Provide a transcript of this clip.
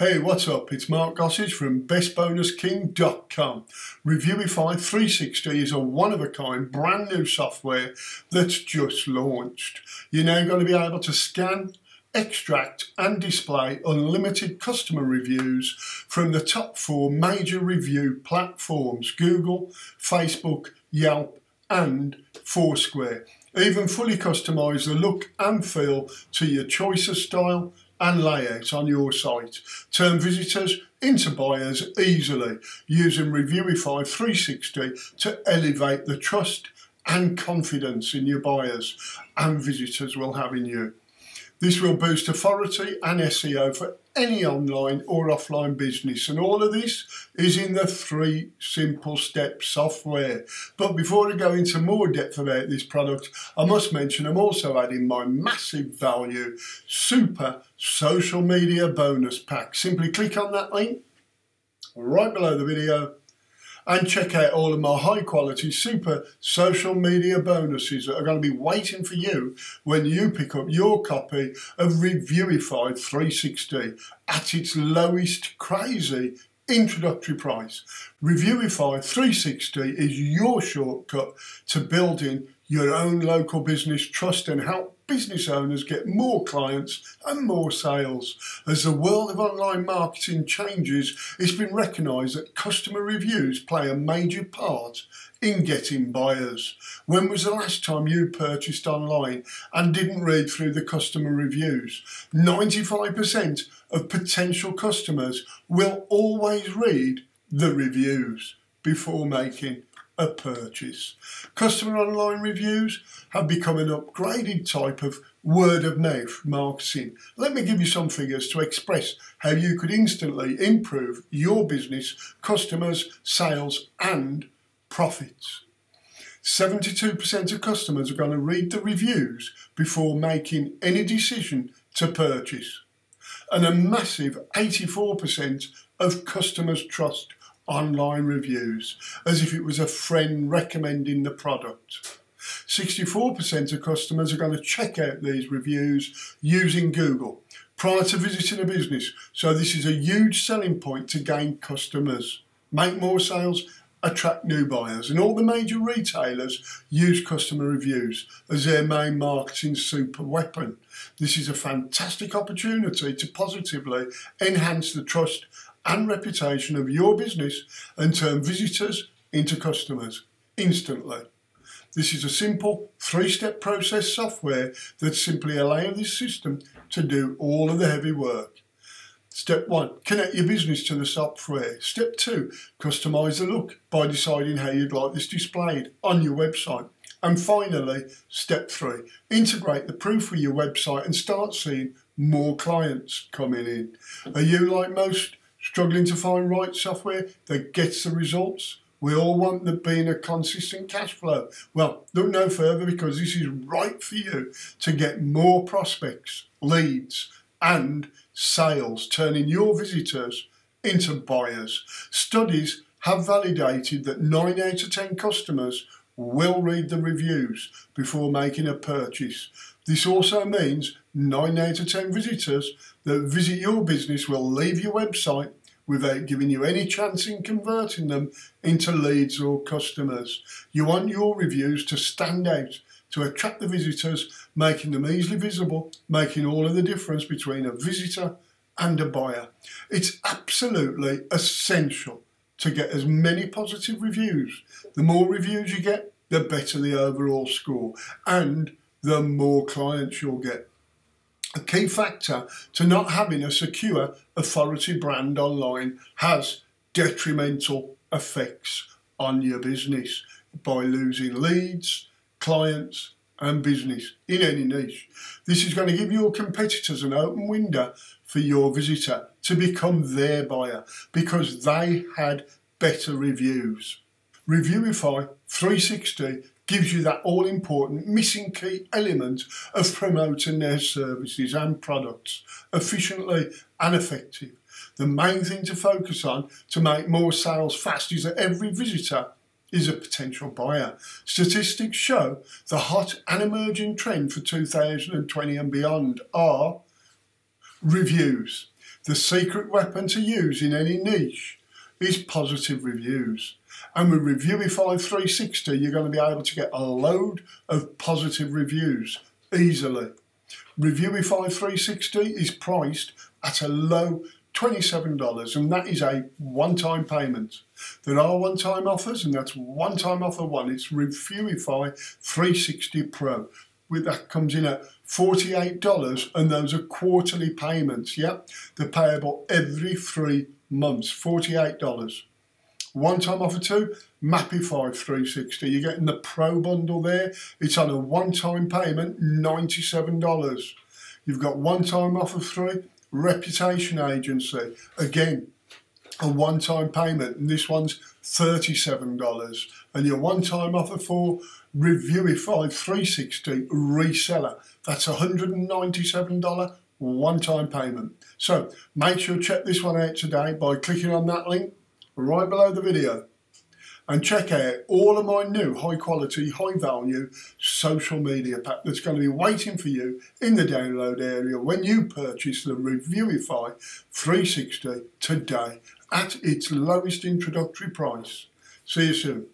Hey, what's up? It's Mark Gossage from BestBonusKing.com. Reviewify 360 is a one-of-a-kind brand new software that's just launched. You're now going to be able to scan, extract and display unlimited customer reviews from the top four major review platforms, Google, Facebook, Yelp and Foursquare. Even fully customise the look and feel to your choice of style, and layouts on your site. Turn visitors into buyers easily using Reviewify 360 to elevate the trust and confidence in your buyers and visitors will have in you. This will boost authority and SEO for any online or offline business and all of this is in the three simple step software. But before I go into more depth about this product, I must mention I'm also adding my massive value super social media bonus pack. Simply click on that link right below the video and check out all of my high quality super social media bonuses that are going to be waiting for you when you pick up your copy of Reviewify 360 at its lowest crazy introductory price. Reviewify 360 is your shortcut to building your own local business trust and help business owners get more clients and more sales. As the world of online marketing changes, it's been recognised that customer reviews play a major part in getting buyers. When was the last time you purchased online and didn't read through the customer reviews? 95% of potential customers will always read the reviews before making a purchase. Customer online reviews have become an upgraded type of word of mouth marketing. Let me give you some figures to express how you could instantly improve your business, customers, sales, and profits. 72% of customers are going to read the reviews before making any decision to purchase. And a massive 84% of customers trust online reviews as if it was a friend recommending the product. 64% of customers are going to check out these reviews using Google prior to visiting a business. So this is a huge selling point to gain customers, make more sales, attract new buyers. And all the major retailers use customer reviews as their main marketing super weapon. This is a fantastic opportunity to positively enhance the trust and reputation of your business and turn visitors into customers instantly. This is a simple three-step process software that simply allows this system to do all of the heavy work. Step one, connect your business to the software. Step two, customize the look by deciding how you'd like this displayed on your website. And finally, step three, integrate the proof with your website and start seeing more clients coming in. Are you like most struggling to find right software that gets the results? We all want there being a consistent cash flow. Well, look no further because this is right for you to get more prospects, leads, and sales, turning your visitors into buyers. Studies have validated that 9 out of 10 customers will read the reviews before making a purchase. This also means 9 out of 10 visitors that visit your business will leave your website without giving you any chance in converting them into leads or customers. You want your reviews to stand out, to attract the visitors, making them easily visible, making all of the difference between a visitor and a buyer. It's absolutely essential to get as many positive reviews. The more reviews you get, the better the overall score and the more clients you'll get. A key factor to not having a secure authority brand online has detrimental effects on your business by losing leads, clients, and business in any niche. This is going to give your competitors an open window for your visitor to become their buyer because they had better reviews. Reviewify 360 gives you that all important missing key element of promoting their services and products efficiently and effective. The main thing to focus on to make more sales fast is that every visitor is a potential buyer. Statistics show the hot and emerging trend for 2020 and beyond are reviews. The secret weapon to use in any niche is positive reviews. And with Reviewify 360, you're going to be able to get a load of positive reviews easily. Reviewify 360 is priced at a low $27 and that is a one-time payment. There are one-time offers and that's one-time offer one. It's Reviewify 360 Pro. With that comes in at $48 and those are quarterly payments. Yep, they're payable every three months, $48. One-time offer two, Mapify 360. You're getting the Pro bundle there. It's on a one-time payment, $97. You've got one-time offer three, Reputation Agency. Again, a one-time payment, and this one's $37. And your one-time offer for Reviewify 360 reseller, that's $197 one-time payment. So make sure to check this one out today by clicking on that link right below the video and check out all of my new high quality, high value social media pack that's going to be waiting for you in the download area when you purchase the Reviewify 360 today at its lowest introductory price. See you soon.